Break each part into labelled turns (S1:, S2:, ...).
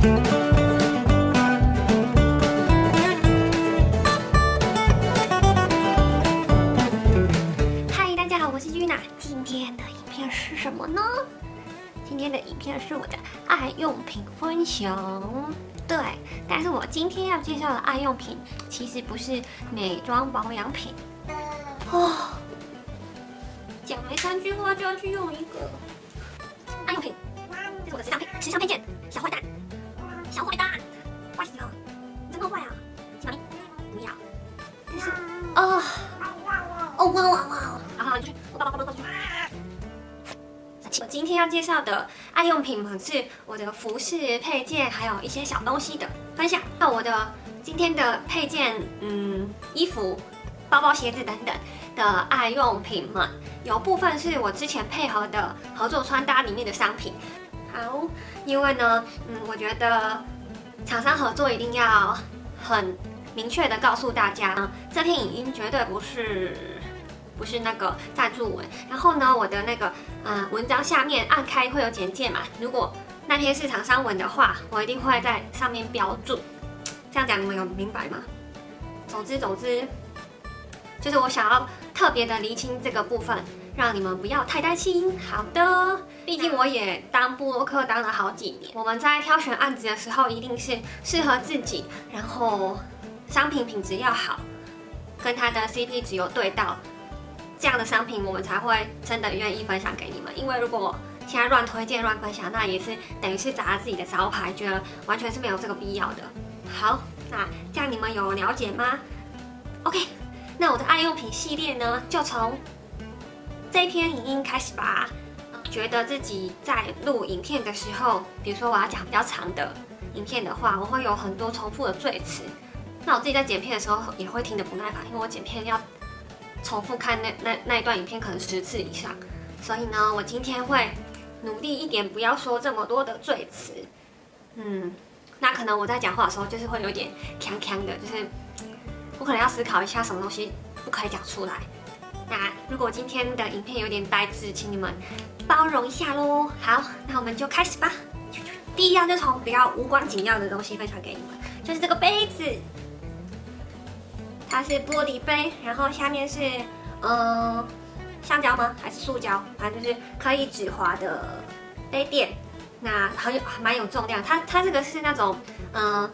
S1: 嗨，大家好，我是 Yuna。今天的影片是什么呢？今天的影片是我的爱用品分享。对，但是我今天要介绍的爱用品其实不是美妆保养品。哦，讲没三句话就要去用一个爱用品。这是我的时尚配时尚配件，小坏蛋，小坏蛋，坏死了，你真的坏啊！小咪，不要，这是啊。哦哇哇哇！然后就是我爸爸爸爸爸爸。我今天要介绍的爱用品们是我的服饰配件，还有一些小东西的分享。那我的今天的配件，嗯，衣服、包包、鞋子等等的爱用品们，有部分是我之前配合的合作穿搭里面的商品。好，因为呢，嗯，我觉得厂商合作一定要很明确的告诉大家，这篇影音绝对不是。不是那个赞助文，然后呢，我的那个呃文章下面按开会有简介嘛，如果那篇是厂商文的话，我一定会在上面标注。这样讲你们有明白吗？总之总之，就是我想要特别的厘清这个部分，让你们不要太担心。好的，毕竟我也当布洛克当了好几年，我们在挑选案子的时候，一定是适合自己，然后商品品质要好，跟它的 CP 值有对到。这样的商品我们才会真的愿意分享给你们，因为如果现在乱推荐、乱分享，那也是等于是砸自己的招牌，觉得完全是没有这个必要的。好，那这样你们有了解吗？OK，那我的爱用品系列呢，就从这一篇影音开始吧。觉得自己在录影片的时候，比如说我要讲比较长的影片的话，我会有很多重复的赘词，那我自己在剪片的时候也会听得不耐烦，因为我剪片要。重复看那那那一段影片可能十次以上，所以呢，我今天会努力一点，不要说这么多的赘词。嗯，那可能我在讲话的时候就是会有点锵锵的，就是我可能要思考一下什么东西不可以讲出来。那如果今天的影片有点呆滞，请你们包容一下喽。好，那我们就开始吧。第一样就从比较无关紧要的东西分享给你们，就是这个杯子。它是玻璃杯，然后下面是嗯橡胶吗？还是塑胶？反正就是可以止滑的杯垫。那很有蛮有重量。它它这个是那种嗯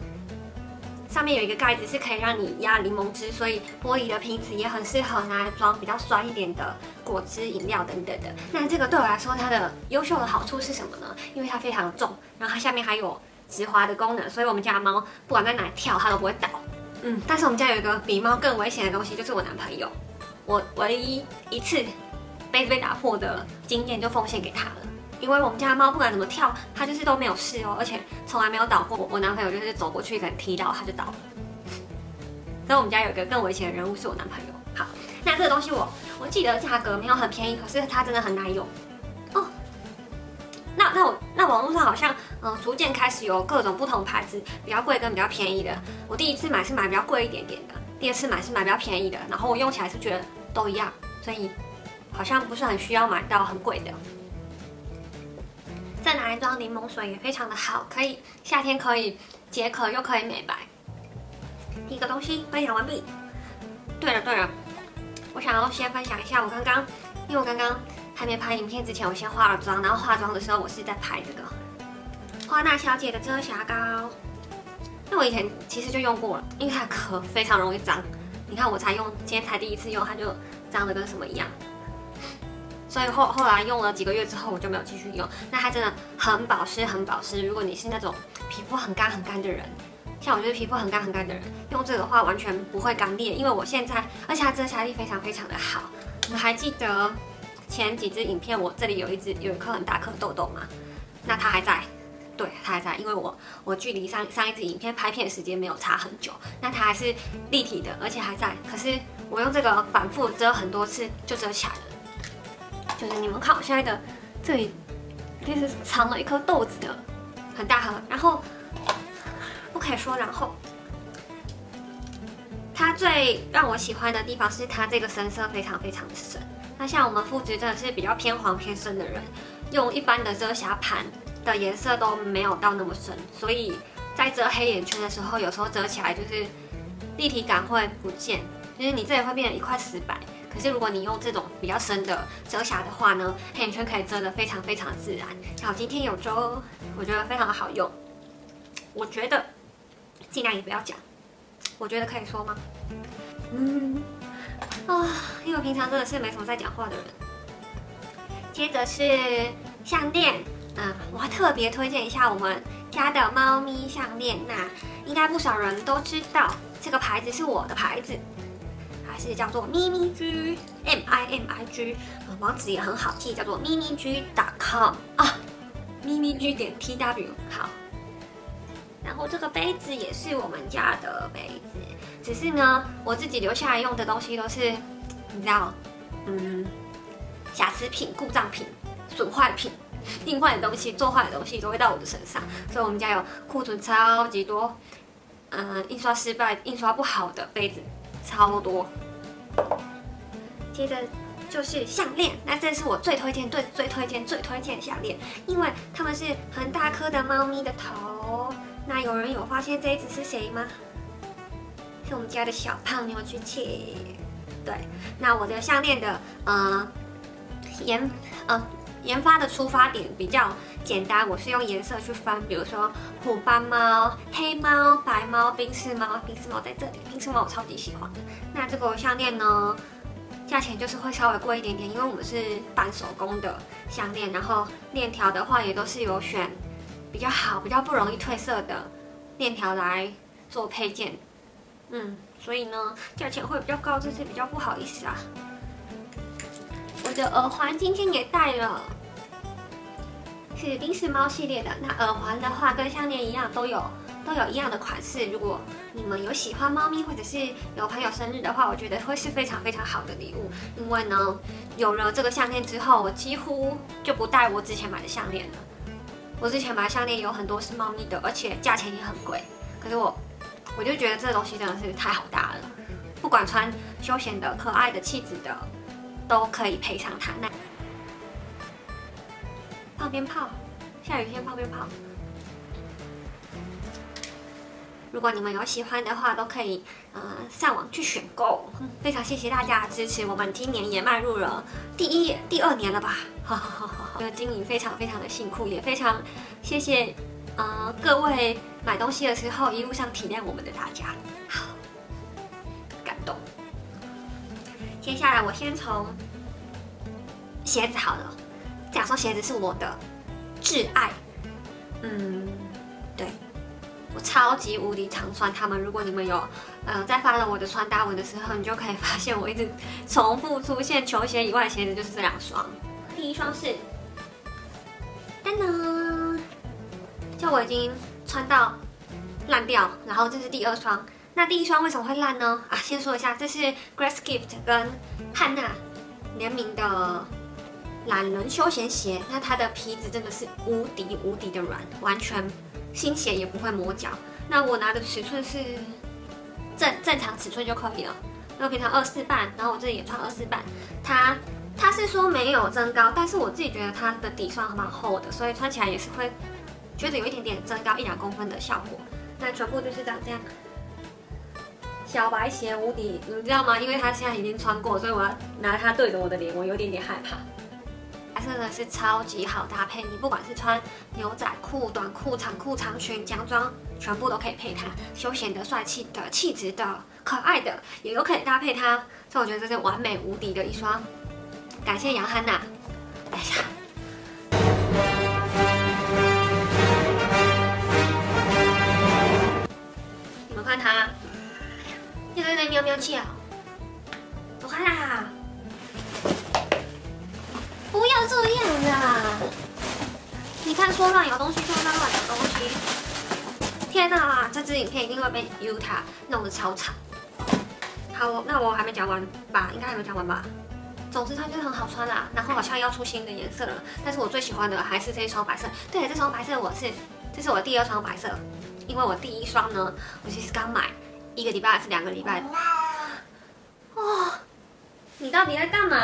S1: 上面有一个盖子，是可以让你压柠檬汁，所以玻璃的瓶子也很适合拿来装比较酸一点的果汁饮料等等的。那这个对我来说，它的优秀的好处是什么呢？因为它非常重，然后它下面还有直滑的功能，所以我们家的猫不管在哪跳，它都不会倒。嗯，但是我们家有一个比猫更危险的东西，就是我男朋友。我唯一一次杯子被打破的经验就奉献给他了，因为我们家猫不管怎么跳，它就是都没有事哦，而且从来没有倒过。我男朋友就是走过去可能踢到它就倒了。所以我们家有一个更危险的人物是我男朋友。好，那这个东西我我记得价格没有很便宜，可是它真的很耐用。哦那那我那网络上好像嗯逐渐开始有各种不同牌子，比较贵跟比较便宜的。我第一次买是买比较贵一点点的，第二次买是买比较便宜的。然后我用起来是觉得都一样，所以好像不是很需要买到很贵的。再拿来装柠檬水也非常的好，可以夏天可以解渴又可以美白。第一个东西分享完毕。对了对了，我想要先分享一下我刚刚，因为我刚刚。还没拍影片之前，我先化了妆，然后化妆的时候我是在拍这个花娜小姐的遮瑕膏。那我以前其实就用过了，因为它壳非常容易脏。你看我才用，今天才第一次用，它就脏的跟什么一样。所以后后来用了几个月之后，我就没有继续用。那它真的很保湿，很保湿。如果你是那种皮肤很干很干的人，像我就是皮肤很干很干的人，用这个的话完全不会干裂，因为我现在，而且它遮瑕力非常非常的好。你们还记得？前几支影片，我这里有一只有一颗很大颗痘痘嘛，那它还在，对，它还在，因为我我距离上上一支影片拍片时间没有差很久，那它还是立体的，而且还在。可是我用这个反复遮很多次就遮起来了，就是你们看我现在的这里，就是藏了一颗豆子的很大盒，然后不可以说然后，它最让我喜欢的地方是它这个深色非常非常的深。那像我们肤质真的是比较偏黄偏深的人，用一般的遮瑕盘的颜色都没有到那么深，所以在遮黑眼圈的时候，有时候遮起来就是立体感会不见，就是你这里会变成一块死白。可是如果你用这种比较深的遮瑕的话呢，黑眼圈可以遮得非常非常自然。然后，今天有遮，我觉得非常的好用。我觉得尽量也不要讲，我觉得可以说吗？嗯，啊，因为我平常真的是没什么在讲话的人。接着是项链，嗯，我要特别推荐一下我们家的猫咪项链。那应该不少人都知道，这个牌子是我的牌子。是叫做咪咪 G M I M I G，网址也很好记，叫做咪咪 G dot com 啊，咪咪 G 点 T W 好。然后这个杯子也是我们家的杯子，只是呢，我自己留下来用的东西都是，你知道，嗯，瑕疵品、故障品、损坏品，印坏的东西、做坏的东西都会到我的身上，所以我们家有库存超级多，嗯，印刷失败、印刷不好的杯子超多。接着就是项链，那这是我最推荐、最最推荐、最推荐的项链，因为它们是很大颗的猫咪的头。那有人有发现这一只是谁吗？是我们家的小胖妞去切。对，那我的项链的呃颜呃研发的出发点比较简单，我是用颜色去分，比如说虎斑猫、黑猫、白猫、冰丝猫，冰丝猫在这里，冰丝猫我超级喜欢。那这个项链呢？价钱就是会稍微贵一点点，因为我们是半手工的项链，然后链条的话也都是有选比较好、比较不容易褪色的链条来做配件。嗯，所以呢，价钱会比较高，这是比较不好意思啊。的耳环今天也戴了，是冰丝猫系列的。那耳环的话，跟项链一样，都有。都有一样的款式，如果你们有喜欢猫咪，或者是有朋友生日的话，我觉得会是非常非常好的礼物。因为呢，有了这个项链之后，我几乎就不戴我之前买的项链了。我之前买项链有很多是猫咪的，而且价钱也很贵。可是我，我就觉得这东西真的是太好搭了，不管穿休闲的、可爱的、气质的，都可以配上它。那放鞭炮，下雨天放鞭炮。如果你们有喜欢的话，都可以呃上网去选购。非常谢谢大家的支持，我们今年也迈入了第一、第二年了吧？哈哈哈哈经营非常非常的辛苦，也非常谢谢呃各位买东西的时候一路上体谅我们的大家，接下来我先从鞋子好了，这样说鞋子是我的挚爱，嗯，对。我超级无敌常穿它们。如果你们有，呃，在发了我的穿搭文的时候，你就可以发现我一直重复出现球鞋以外的鞋子就是这两双。第一双是，噔噔，就我已经穿到烂掉，然后这是第二双。那第一双为什么会烂呢？啊，先说一下，这是 Grace Gift 跟汉娜联名的懒人休闲鞋。那它的皮子真的是无敌无敌的软，完全。新鞋也不会磨脚。那我拿的尺寸是正正常尺寸就可以了。那平常二四半，然后我这里也穿二四半。它它是说没有增高，但是我自己觉得它的底算蛮厚的，所以穿起来也是会觉得有一点点增高一两公分的效果。那全部就是长这样，小白鞋无敌，你知道吗？因为它现在已经穿过，所以我要拿它对着我的脸，我有点点害怕。白色的是超级好搭配，你不管是穿牛仔裤、短裤、长裤、长裙、洋装，全部都可以配它。休闲的、帅气的、气质的、可爱的，也都可以搭配它。所以我觉得这是完美无敌的一双。感谢杨汉娜。等一下，你们看它，又在那喵喵叫，走开啦！不要这样啦！你看，说乱咬东西就乱咬东西。天哪，这支影片一定会被 Uta 弄得超惨。好，那我还没讲完吧？应该还没讲完吧？总之它就是很好穿啦，然后好像要出新的颜色了。但是我最喜欢的还是这一双白色。对，这双白色我是，这是我第二双白色，因为我第一双呢，我其实刚买一个礼拜还是两个礼拜。哇，你到底在干嘛？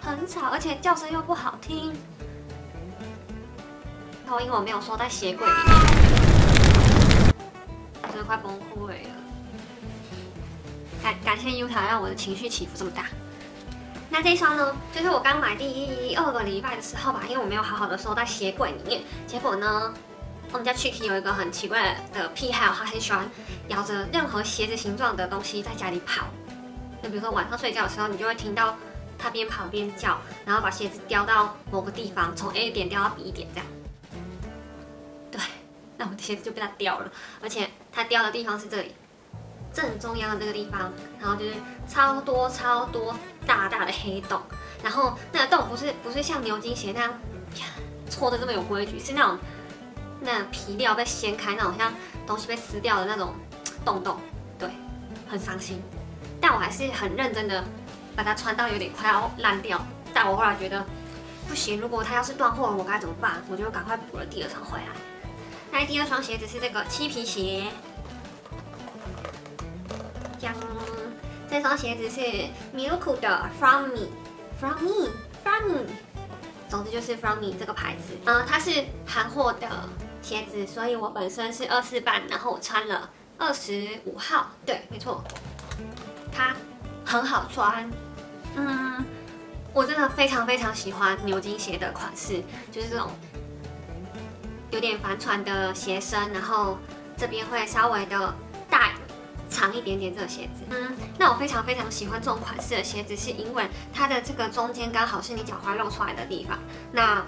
S1: 很吵，而且叫声又不好听。然后因为我没有收在鞋柜里面，真的快崩溃了。感感谢 Uta 让我的情绪起伏这么大。那这一双呢，就是我刚买第一二个礼拜的时候吧，因为我没有好好的收在鞋柜里面。结果呢，我们家 Chicky 有一个很奇怪的癖好，他很喜欢咬着任何鞋子形状的东西在家里跑。就比如说晚上睡觉的时候，你就会听到他边跑边叫，然后把鞋子叼到某个地方，从 A 点叼到 B 点这样。对，那我的鞋子就被他叼了，而且他叼的地方是这里。正中央的这个地方，然后就是超多超多大大的黑洞，然后那个洞不是不是像牛津鞋那样搓的这么有规矩，是那种那皮料被掀开那种像东西被撕掉的那种洞洞，对，很伤心。但我还是很认真的把它穿到有点快要烂掉，但我后来觉得不行，如果它要是断货了，我该怎么办？我就赶快补了第二双回来。那第二双鞋子是这个漆皮鞋。这双鞋子是 Milk 的 From Me，From Me，From Me，总之就是 From Me 这个牌子。嗯，它是韩货的鞋子，所以我本身是二四半，然后我穿了二十五号。对，没错，它很好穿。嗯，我真的非常非常喜欢牛津鞋的款式，就是这种有点帆船的鞋身，然后这边会稍微的大。长一点点这个鞋子，嗯，那我非常非常喜欢这种款式的鞋子，是因为它的这个中间刚好是你脚踝露出来的地方，那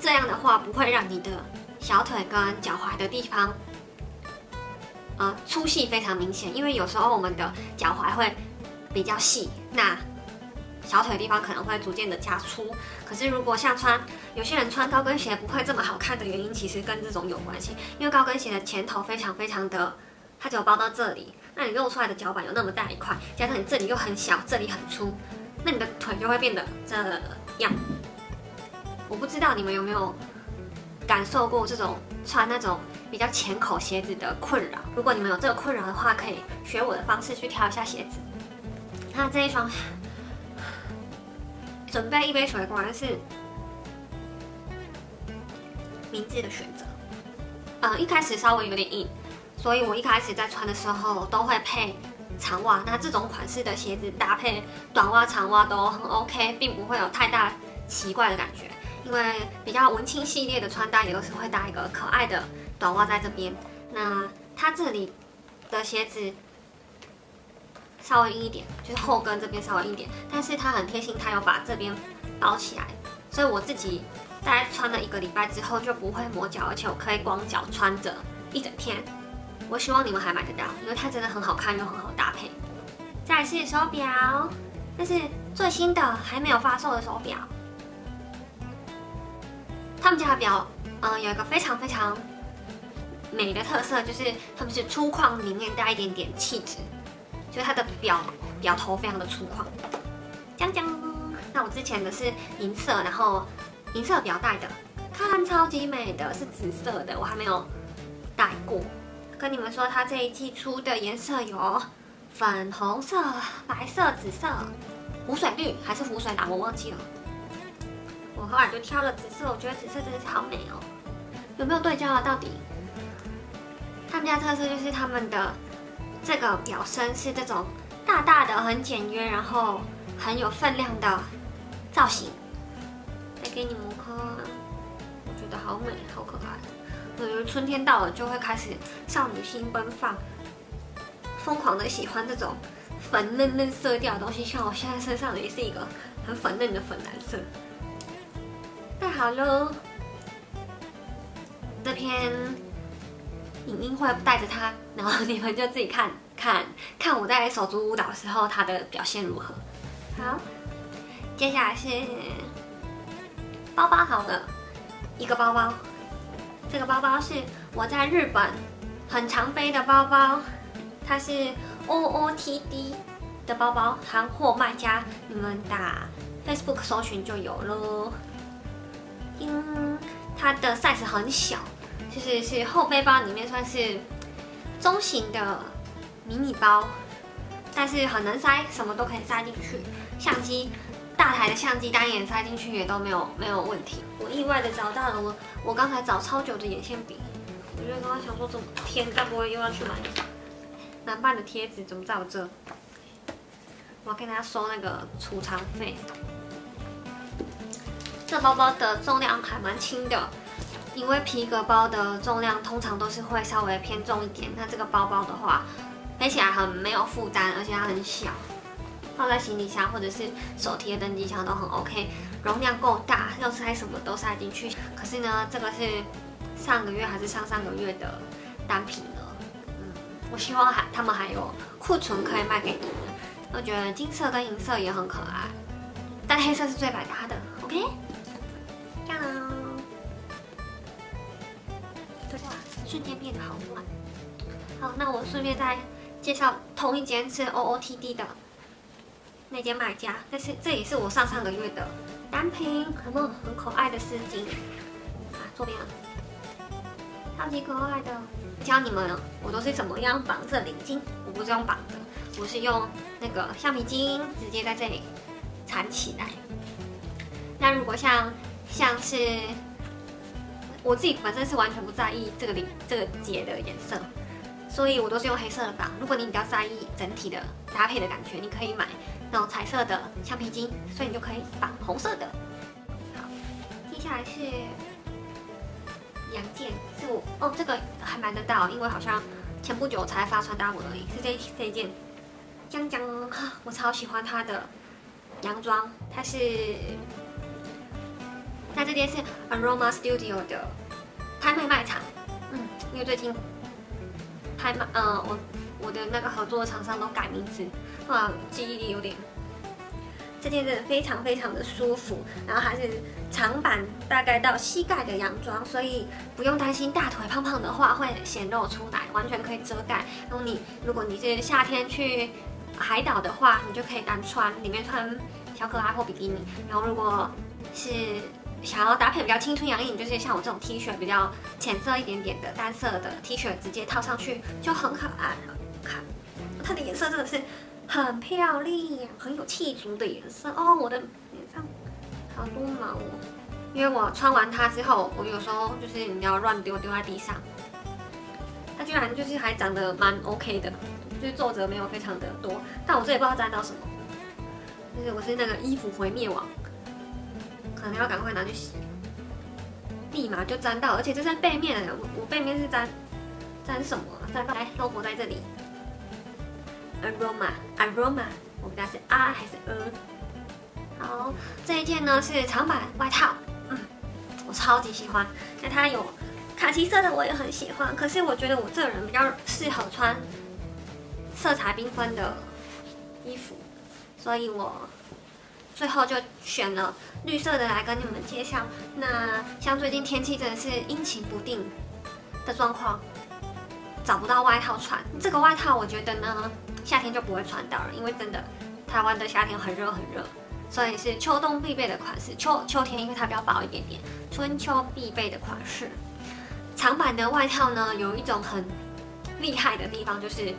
S1: 这样的话不会让你的小腿跟脚踝的地方，呃，粗细非常明显，因为有时候我们的脚踝会比较细，那小腿地方可能会逐渐的加粗。可是如果像穿有些人穿高跟鞋不会这么好看的原因，其实跟这种有关系，因为高跟鞋的前头非常非常的，它只有包到这里。那你露出来的脚板有那么大一块，加上你这里又很小，这里很粗，那你的腿就会变得这样。我不知道你们有没有感受过这种穿那种比较浅口鞋子的困扰。如果你们有这个困扰的话，可以学我的方式去挑一下鞋子。那这一双，准备一杯水，果然是明智的选择。嗯，一开始稍微有点硬。所以我一开始在穿的时候都会配长袜，那这种款式的鞋子搭配短袜、长袜都很 OK，并不会有太大奇怪的感觉。因为比较文青系列的穿搭也都是会搭一个可爱的短袜在这边。那它这里的鞋子稍微硬一点，就是后跟这边稍微硬一点，但是它很贴心，它有把这边包起来，所以我自己大概穿了一个礼拜之后就不会磨脚，而且我可以光脚穿着一整天。我希望你们还买得到，因为它真的很好看又很好搭配。再是手表，这是最新的还没有发售的手表。他们家的表，嗯，有一个非常非常美的特色，就是他们是粗犷里面带一点点气质，就是它的表表头非常的粗犷。江江，那我之前的是银色，然后银色表带的，看超级美的，是紫色的，我还没有戴过。跟你们说，它这一季出的颜色有粉红色、白色、紫色、湖水绿还是湖水蓝，我忘记了。我后来就挑了紫色，我觉得紫色真的是好美哦。有没有对焦啊？到底？他们家特色就是他们的这个表身是这种大大的、很简约，然后很有分量的造型。再给你们看，我觉得好美，好可爱。我觉得春天到了就会开始少女心奔放，疯狂的喜欢这种粉嫩嫩色调的东西。像我现在身上也是一个很粉嫩的粉蓝色。那好喽，这篇影音会带着它，然后你们就自己看看看我在手足舞蹈时候它的表现如何。好，接下来是包包好的，一个包包。这个包包是我在日本很常背的包包，它是 O O T D 的包包，韩货卖家，你们打 Facebook 搜寻就有了。因它的 size 很小，就是是后背包里面算是中型的迷你包，但是很能塞，什么都可以塞进去，相机。大台的相机单眼塞进去也都没有没有问题。我意外的找到了我我刚才找超久的眼线笔，我就刚刚想说怎么天，该不会又要去买难办的贴纸？怎么在我这？我要跟他收那个储藏费。这包包的重量还蛮轻的，因为皮革包的重量通常都是会稍微偏重一点。那这个包包的话，背起来很没有负担，而且它很小，放在行李箱或者是手提的登机箱都很 OK，容量够大，要塞什么都塞进去。可是呢，这个是上个月还是上上个月的单品了，嗯，我希望还他们还有库存可以卖给你们。我觉得金色跟银色也很可爱，但黑色是最百搭的，OK。这样，哇，瞬间变得好暖。好，那我顺便再介绍同一间是 OOTD 的那间买家，但是这也是我上上个月的单品，很梦很可爱的丝巾啊，左边，超级可爱的。教你们我都是怎么样绑这领巾，我不是用绑的，我是用那个橡皮筋直接在这里缠起来。那如果像像是我自己本身是完全不在意这个领这个结的颜色，所以我都是用黑色的绑。如果你比较在意整体的搭配的感觉，你可以买那种彩色的橡皮筋，所以你就可以绑红色的。好，接下来是两件，是我哦，这个还买得到，因为好像前不久才发传达我而已。是这这一件，江江，我超喜欢它的洋装，它是。那这边是 Aroma Studio 的拍卖卖场，嗯，因为最近拍卖，呃，我我的那个合作厂商都改名字，哇，记忆力有点。这件真的非常非常的舒服，然后还是长版，大概到膝盖的洋装，所以不用担心大腿胖胖的话会显露出来，完全可以遮盖。然后你如果你是夏天去海岛的话，你就可以单穿，里面穿小可爱或比基尼。然后如果是想要搭配比较青春洋溢，就是像我这种 T 恤比较浅色一点点的单色的 T 恤，直接套上去就很可爱了。它的颜色真的是很漂亮，很有气足的颜色哦。我的脸上好多毛哦，因为我穿完它之后，我有时候就是你要乱丢丢在地上，它居然就是还长得蛮 OK 的，就是皱褶没有非常的多。但我这也不知道沾到什么，就是我是那个衣服毁灭王。可能要赶快拿去洗，立马就沾到，而且这是背面，我我背面是粘粘什么？粘到来，logo 在这里，aroma，aroma，我们家是 R 还是 A？好，这一件呢是长版外套，嗯，我超级喜欢，那它有卡其色的，我也很喜欢，可是我觉得我这个人比较适合穿色彩缤纷的衣服，所以我。最后就选了绿色的来跟你们介绍。那像最近天气真的是阴晴不定的状况，找不到外套穿。这个外套我觉得呢，夏天就不会穿到了，因为真的台湾的夏天很热很热，所以是秋冬必备的款式。秋秋天因为它比较薄一点点，春秋必备的款式。长版的外套呢，有一种很厉害的地方，就是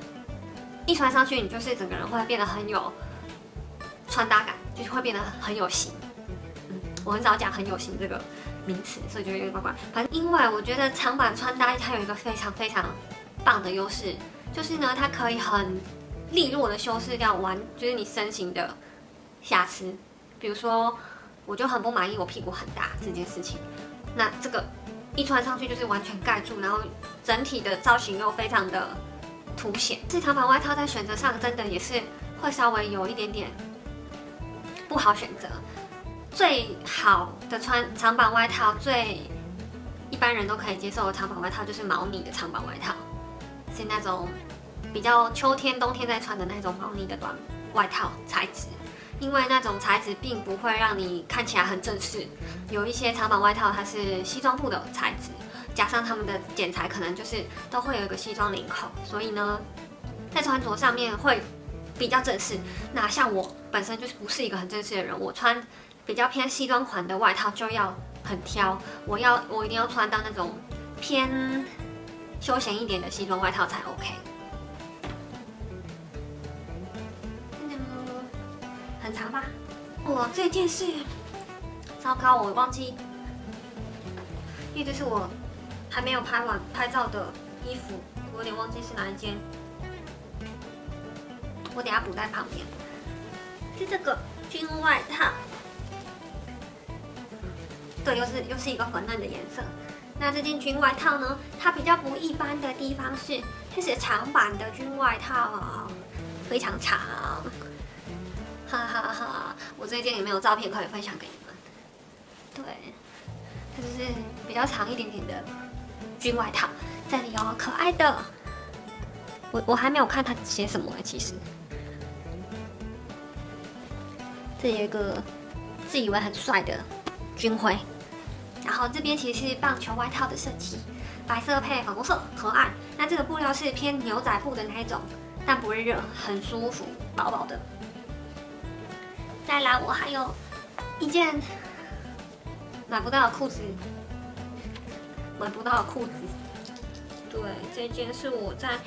S1: 一穿上去，你就是整个人会变得很有穿搭感。就是会变得很有型，嗯，我很少讲很有型这个名词，所以就有点怪怪。反正因为我觉得长版穿搭它有一个非常非常棒的优势，就是呢，它可以很利落的修饰掉完，就是你身形的瑕疵。比如说，我就很不满意我屁股很大这件事情，那这个一穿上去就是完全盖住，然后整体的造型又非常的凸显。这长版外套在选择上真的也是会稍微有一点点。不好选择，最好的穿长版外套，最一般人都可以接受的长版外套就是毛呢的长版外套，是那种比较秋天、冬天在穿的那种毛呢的短外套材质，因为那种材质并不会让你看起来很正式。有一些长版外套它是西装布的材质，加上他们的剪裁可能就是都会有一个西装领口，所以呢，在穿着上面会。比较正式，那像我本身就是不是一个很正式的人，我穿比较偏西装款的外套就要很挑，我要我一定要穿到那种偏休闲一点的西装外套才 OK。很长吧？我这件事，糟糕，我忘记，因为这是我还没有拍完拍照的衣服，我有点忘记是哪一件，我等下补在旁边。是这个军外套，对，又是又是一个粉嫩的颜色。那这件军外套呢？它比较不一般的地方是，它是长版的军外套啊，非常长，哈哈哈！我这件也没有照片可以分享给你们。对，它就是比较长一点点的军外套，这里哦，可爱的。我我还没有看它写什么其实。这有一个自以为很帅的军徽。然后这边其实是棒球外套的设计，白色配粉红色，可爱。那这个布料是偏牛仔布的那一种，但不会热，很舒服，薄薄的。再来，我还有一件买不到的裤子，买不到的裤子。对，这件是我在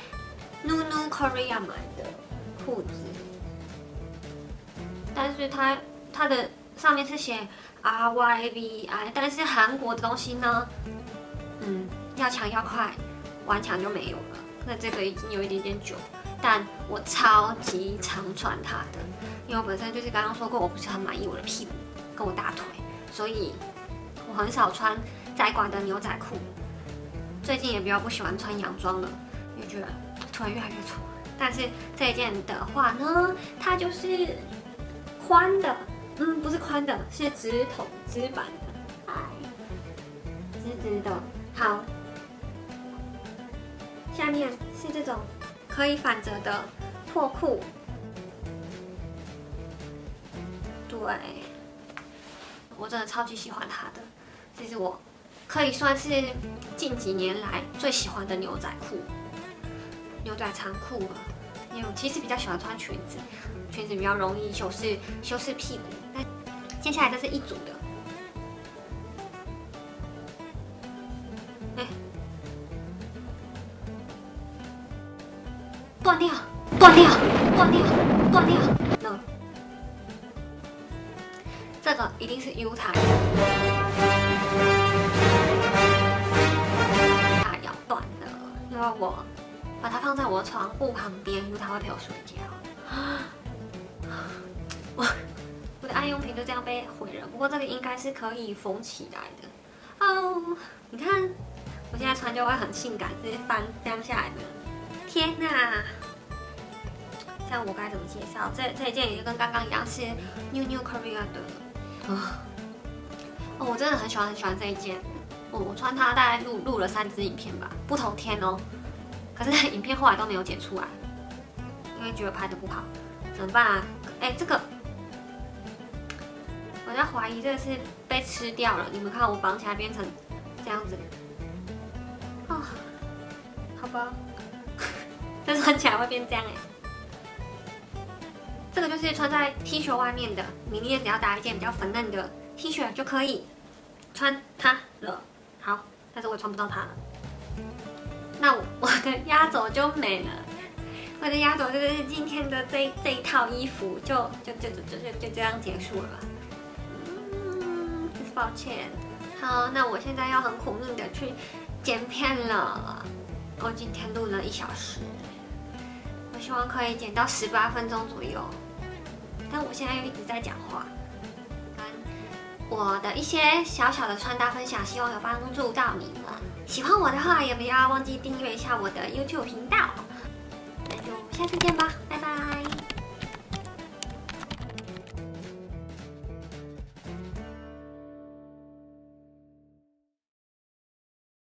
S1: Nunu Korea 买的裤子，但是它它的上面是写。R Y V I，但是韩国的东西呢，嗯，要强要快，顽强就没有了。那这个已经有一点点久，但我超级常穿它的，因为我本身就是刚刚说过，我不是很满意我的屁股跟我大腿，所以我很少穿窄管的牛仔裤。最近也比较不喜欢穿洋装了，因为觉得腿越来越粗。但是这件的话呢，它就是宽的。嗯，不是宽的，是直筒直板的，直直的。好，下面是这种可以反折的破裤，对，我真的超级喜欢它的，这是我可以算是近几年来最喜欢的牛仔裤，牛仔长裤了。因为我其实比较喜欢穿裙子，裙子比较容易修饰修饰屁股。接下来这是一组的，哎，断掉，断掉，断掉，断掉，no，这个一定是 U 塔，放在我的床铺旁边因为它会陪我睡觉。我的爱用品就这样被毁了，不过这个应该是可以缝起来的哦。你看，我现在穿就会很性感，直接翻这样下来的。天哪！这样我该怎么介绍？这这一件也就跟刚刚一样是 New New Korea 的啊。哦，我真的很喜欢很喜欢这一件。我我穿它大概录录了三支影片吧，不同天哦。可是影片后来都没有剪出来，因为觉得拍的不好。怎么办啊？哎，这个。我在怀疑这个是被吃掉了。你们看我绑起来变成这样子，啊，好吧，这穿起来会变这样哎。这个就是穿在 T 恤外面的，里面只要搭一件比较粉嫩的 T 恤就可以穿它了。好，但是我穿不到它了。那 我的压轴就没了。我的压轴就是今天的这这一套衣服，就就就就就就这样结束了。抱歉，好，那我现在要很苦命的去剪片了。我今天录了一小时，我希望可以剪到十八分钟左右。但我现在又一直在讲话，跟我的一些小小的穿搭分享，希望有帮助到你们。喜欢我的话，也不要忘记订阅一下我的 YouTube 频道。那就下次见吧，拜拜。